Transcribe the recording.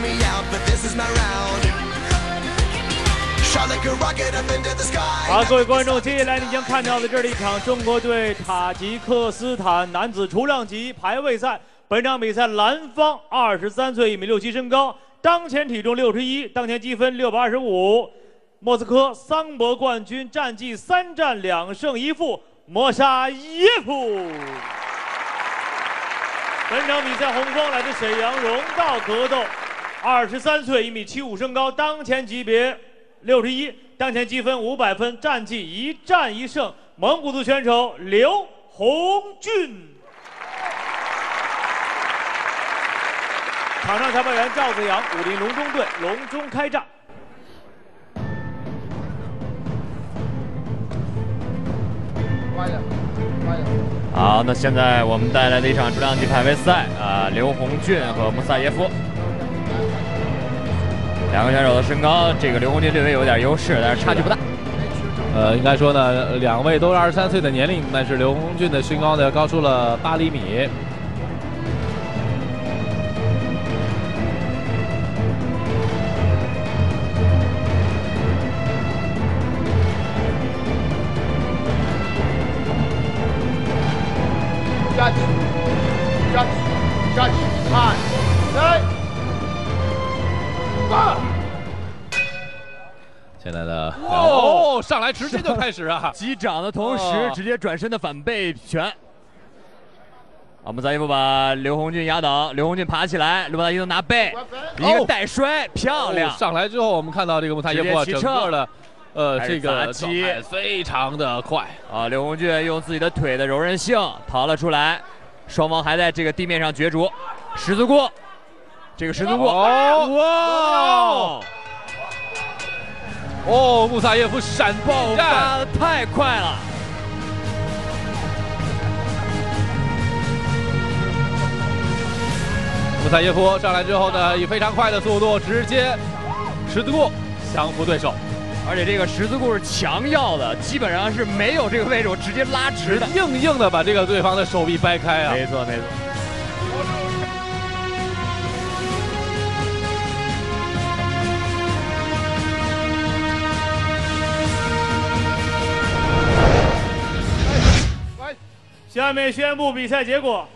me out, but this is not round 好，各位观众，接下来你将看到的这是一场中国队塔吉克斯坦男子重量级排位赛。本场比赛，蓝方二十三岁，一米六七身高，当前体重六十一，当前积分六百二十五。莫斯科桑博冠军，战绩三战两胜一负，莫沙耶夫。本场比赛红方来自沈阳荣道格斗，二十三岁，一米七五身高，当前级别六十一，当前积分五百分，战绩一战一胜。蒙古族选手刘红俊。场上裁判员赵子阳，武林龙中队隆中开战。好，那现在我们带来的一场重量级排位赛啊，刘红俊和穆萨耶夫两个选手的身高，这个刘红俊略微有点优势，但是差距不大。呃，应该说呢，两位都是二十三岁的年龄，但是刘红俊的身高呢高出了八厘米。Judge, judge, judge, time, 现在的哦，上来直接就开始啊！击掌的同时哦直接转身的反背拳。我们再一步把刘红俊压倒，刘红俊爬起来，卢巴达伊诺拿背，一个带摔，漂亮哦。上来之后，我们看到这个穆塔耶夫啊整个的呃这个砸击状态非常的快。啊，刘红俊用自己的腿的柔韧性逃了出来，双方还在这个地面上角逐，十字固，这个十字固，哦哇，哦，穆萨耶夫闪爆爆发，的太快了。穆萨耶夫上来之后呢，以非常快的速度直接十字固降服对手，而且这个十字固是强要的，基本上是没有这个位置，我直接拉直的。硬硬的把这个对方的手臂掰开啊！没错没错。下面宣布比赛结果：